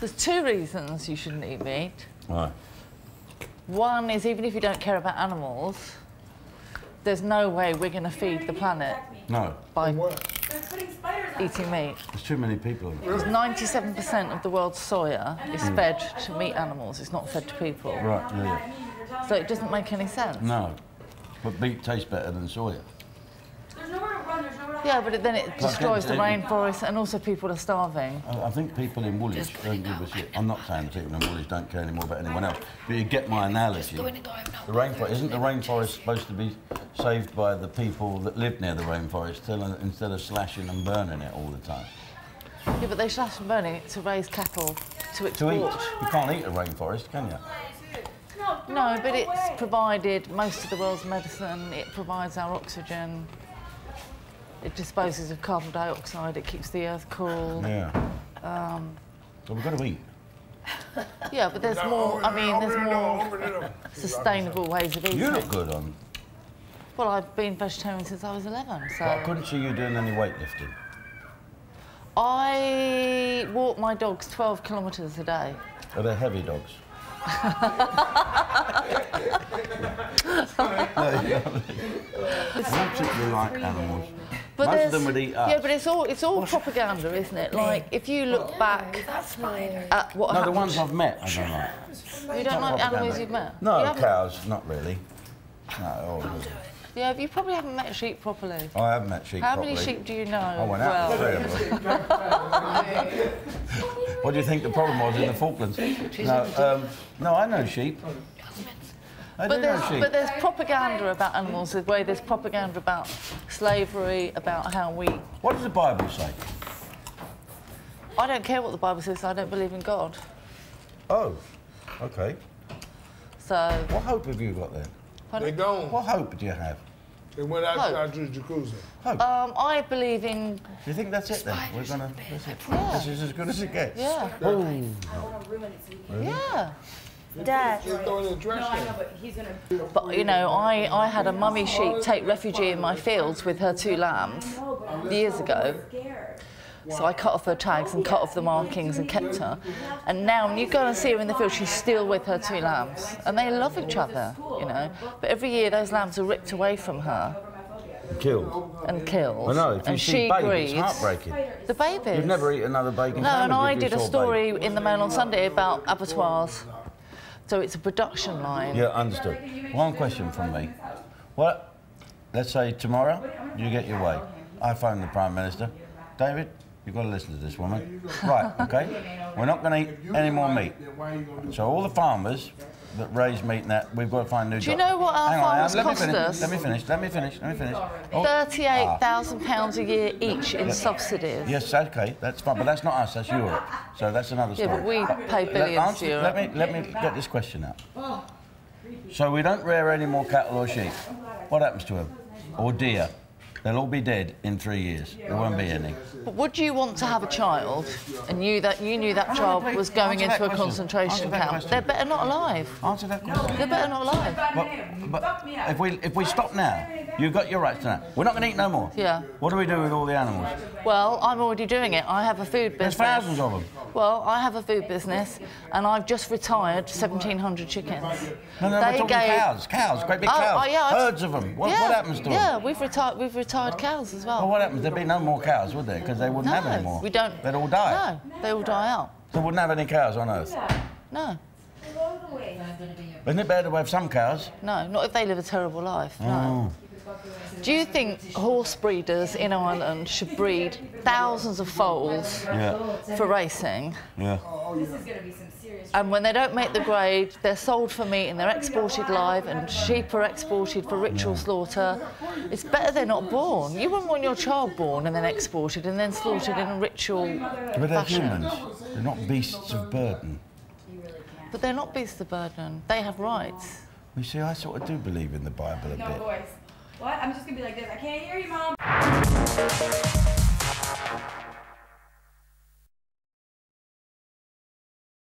There's two reasons you shouldn't eat meat. Right. One is even if you don't care about animals, there's no way we're going to feed the planet No. by What? They're putting spiders on eating meat. There's too many people. Because 97% of the world's soya is mm. fed to meat animals, it's not fed to people. Right, yeah, yeah. So it doesn't make any sense. No. But beef tastes better than soya. There's nowhere to run, there's nowhere to Yeah, but then it destroys the rainforest and also people are starving. I I think people in Woolwich don't give a shit. I'm not saying the people in Woolwich don't care anymore about anyone else, but you get my analogy. The rainforest isn't the rainforest supposed to be saved by the people that live near the rainforest instead of slashing and burning it all the time? Yeah, but they slash and burn it to raise cattle to To eat, you can't eat a rainforest, can you? No, No, but it's provided most of the world's medicine, it provides our oxygen, it disposes of carbon dioxide, it keeps the earth cool. Yeah. Um, so we've got to eat. Yeah, but there's more, I mean, there's more sustainable ways of eating. You look good on, Well, I've been vegetarian since I was 11, but I couldn't see you doing any weightlifting. I walk my dogs 12 kilometres a day. Are they heavy dogs? I absolutely like animals. But Most of them would eat us. Yeah, but it's all it's all propaganda, isn't it? Like if you look back at what No, the ones I've met, I don't like. you don't like Propaganda. animals you've met. No, you cows, not really. No, oh, Yeah, you probably haven't met sheep properly. I haven't met sheep How properly. many sheep do you know? I went out with well, three of them. what do you think the problem was in the Falklands? No, um, no, I know sheep. I but do know there's but there's propaganda about animals the way there's propaganda about slavery, about how we. What does the Bible say? I don't care what the Bible says. I don't believe in God. Oh, okay. So What hope have you got then? They gone. What hope do you have? They went out, Hope. to the jacuzzi. um, I believe in Do you think that's it then? We're gonna. This is, Yeah. this is as good as it gets. yeah Oh, yeah. Dad. Just throw it in the trash I can. know, but he's gonna. But you know, I, I had a mummy sheep take refugee in my fields with her two lambs years ago. So I cut off her tags and cut off the markings and kept her. And now when you go and see her in the field, she's still with her two lambs. And they love each other, you know. But every year those lambs are ripped away from her killed. and killed. I know. If you and see she babies, it's heartbreaking. The babies. You've never eaten another bacon No, and I did a story bacon. in the Mail on Sunday about abattoirs. So it's a production line. Yeah, understood. One question from me. What? Let's say tomorrow you get your way. I phone the Prime Minister. David, you've got to listen to this woman. Right, okay? We're not going to eat any more meat. So all the farmers that raise meat and that, we've got to find new Do you know what our Hang on, farmers let me cost finish, us? Let me finish, let me finish, let me finish. Oh, Thirty-eight thousand pounds a year ah. each in subsidies. Yes, okay, that's fine, but that's not us, that's Europe. So that's another story. Yeah, but we pay Let- billions answer- to Let me, let me get this question out. So we don't rear any more cattle or sheep. What happens to them? Or deer? They'll all be dead in three years. There won't be any. But would you want to have a child and knew that you knew that child was going into a question. concentration camp? question. They're better not alive. Answer that question. They're better not alive. But, but if we if we stop now, you've got your rights to that. We're not going to eat no more. Yeah. What do we do with all the animals? Well, I'm already doing it. I have a food business. There's thousands of them. Well, I have a food business, and I've just retired 1,700 chickens. No, no, we're talking cows. Cows, great big Oh, cows. oh, yeah, I've- Herds of them. What, yeah, what happens to them? Yeah, we've retired. We've retired cows as well. Well, what happens? There'd be no more cows, would there? Because they wouldn't have any no, more. we don't. They'd all die. No, they all die out. They wouldn't have any cows on Earth. No, Isn't it better to have some cows? no, not if they live a terrible life. Oh. No. Do you think horse breeders in Ireland should breed thousands of foals Yeah. for racing? Yeah. This is gonna be some serious. And when they don't make the grade, they're sold for meat and they're exported live, and sheep are exported for ritual slaughter. It's better they're not born. You wouldn't want your child born and then exported and then slaughtered in a ritual But they're fashion. humans. They're not beasts of burden. But they're not beasts of burden. They have rights. You see, I sort of do believe in the Bible a No bit. voice. What? I'm just gonna be like this. I can't hear you, mom.